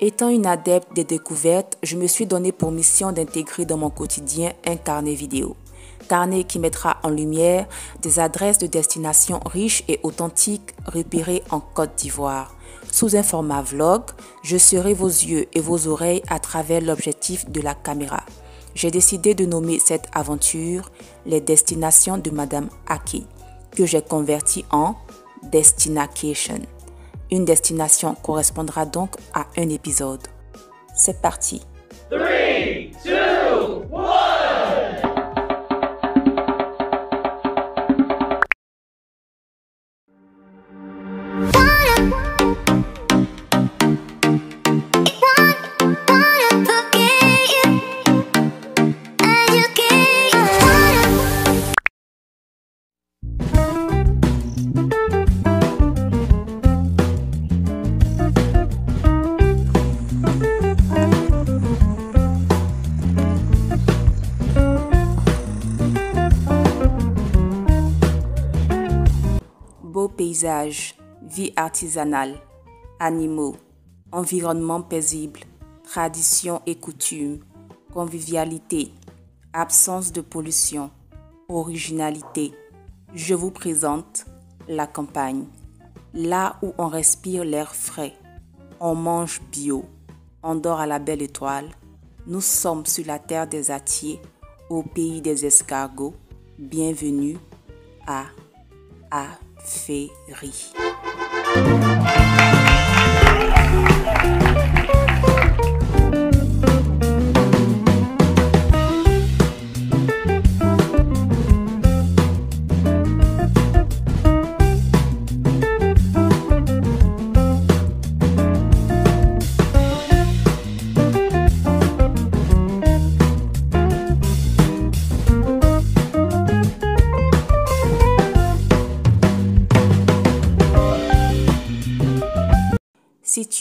Étant une adepte des découvertes, je me suis donné pour mission d'intégrer dans mon quotidien un carnet vidéo. Carnet qui mettra en lumière des adresses de destination riches et authentiques repérées en Côte d'Ivoire. Sous un format vlog, je serai vos yeux et vos oreilles à travers l'objectif de la caméra. J'ai décidé de nommer cette aventure les destinations de Madame Aki, que j'ai converti en Destination. Une destination correspondra donc à un épisode. C'est parti. 3, 2, Vie artisanale, animaux, environnement paisible, traditions et coutumes, convivialité, absence de pollution, originalité. Je vous présente la campagne, là où on respire l'air frais, on mange bio, on dort à la belle étoile. Nous sommes sur la terre des Atiers, au pays des escargots. Bienvenue à féerie.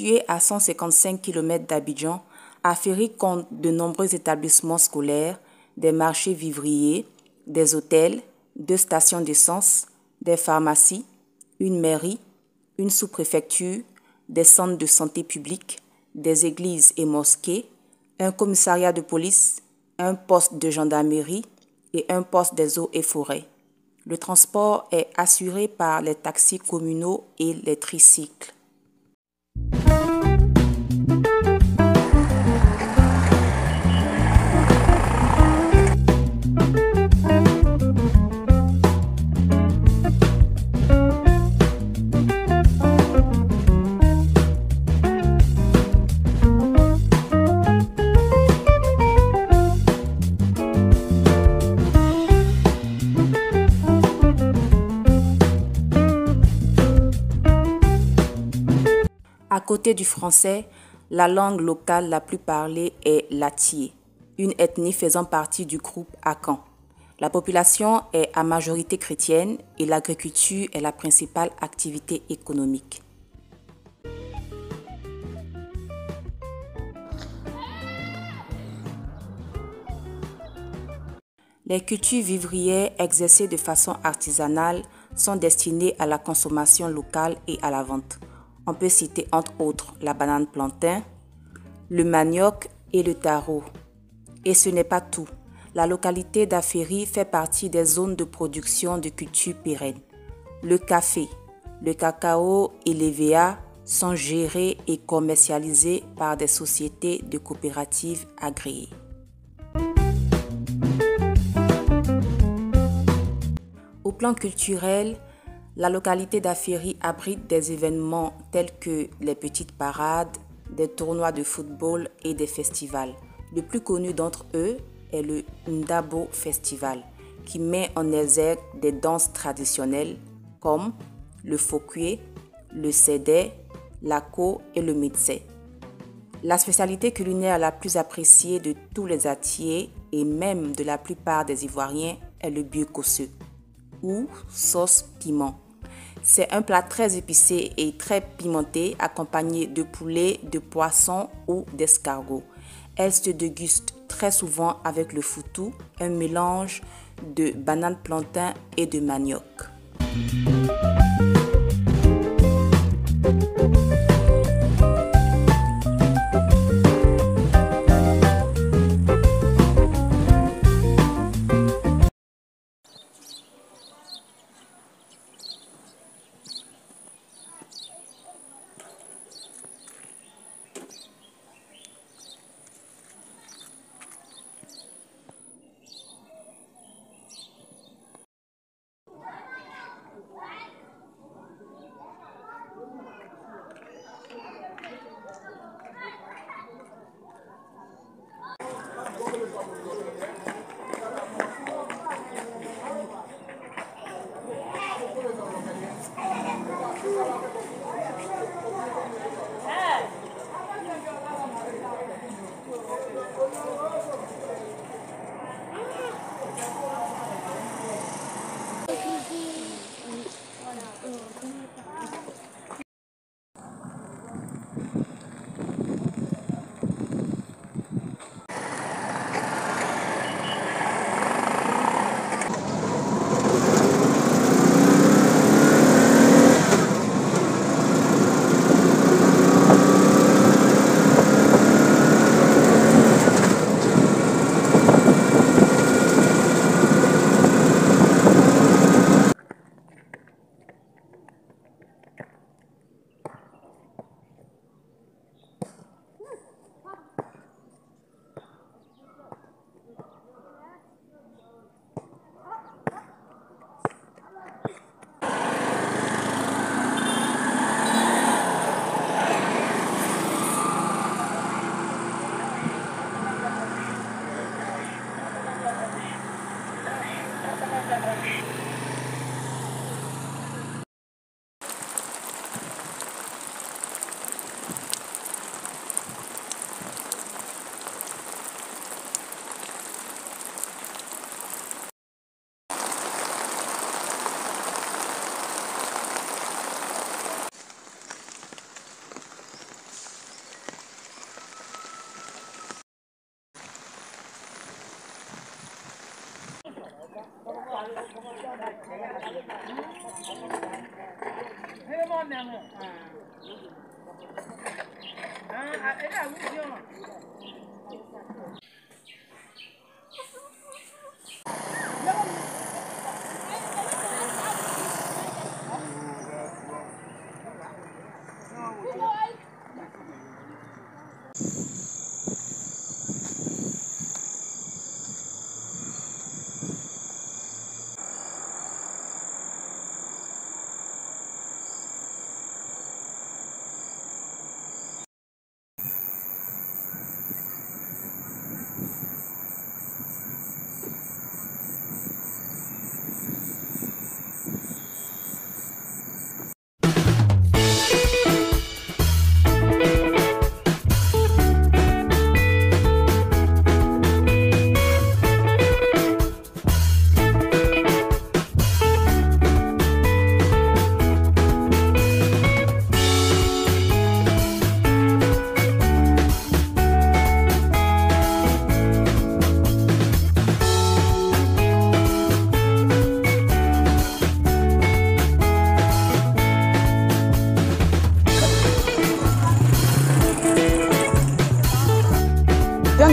Situé à 155 km d'Abidjan, Aféry compte de nombreux établissements scolaires, des marchés vivriers, des hôtels, deux stations d'essence, des pharmacies, une mairie, une sous-préfecture, des centres de santé publique, des églises et mosquées, un commissariat de police, un poste de gendarmerie et un poste des eaux et forêts. Le transport est assuré par les taxis communaux et les tricycles. À côté du français, la langue locale la plus parlée est l'Atier, une ethnie faisant partie du groupe Akan. La population est à majorité chrétienne et l'agriculture est la principale activité économique. Les cultures vivrières exercées de façon artisanale sont destinées à la consommation locale et à la vente. On peut citer entre autres la banane plantain, le manioc et le taro. Et ce n'est pas tout. La localité d'Aféry fait partie des zones de production de cultures pérennes. Le café, le cacao et les VA sont gérés et commercialisés par des sociétés de coopératives agréées. Au plan culturel, la localité d'Aféry abrite des événements tels que les petites parades, des tournois de football et des festivals. Le plus connu d'entre eux est le Ndabo Festival, qui met en exergue des danses traditionnelles comme le fokue, le sédé, l'ako et le médecin. La spécialité culinaire la plus appréciée de tous les atiers et même de la plupart des Ivoiriens est le biocosseux ou sauce piment. C'est un plat très épicé et très pimenté accompagné de poulet, de poisson ou d'escargot. Elle se déguste très souvent avec le foutou, un mélange de banane plantain et de manioc.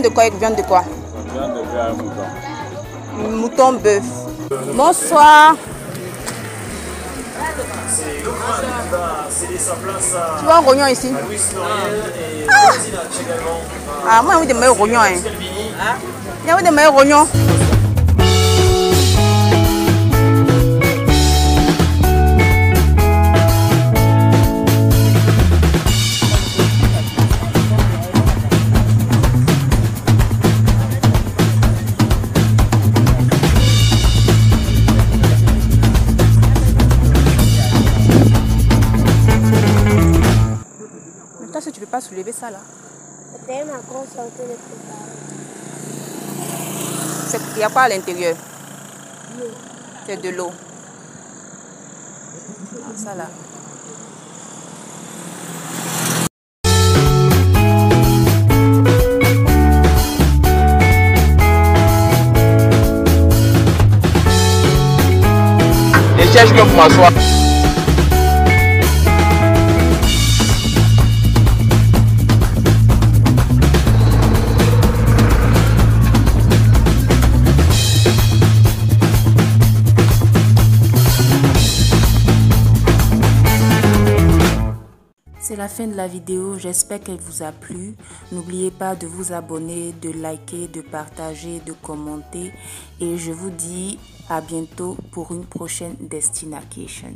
De quoi avec viande de quoi Viande de bœuf et mouton. Mouton bœuf. Bonsoir. Tu vois un rognon ici Ah, moi, j'ai envie de meilleurs meilleurs rognons. Ça là, C'était ma grande santé de préparer. c'est- il n'y a pas à l'intérieur. C'est de l'eau. Ah, ça là. Et cherche que pour m'asseoir. Fin de la vidéo, j'espère qu'elle vous a plu. N'oubliez pas de vous abonner, de liker, de partager, de commenter. Et je vous dis à bientôt pour une prochaine Destination.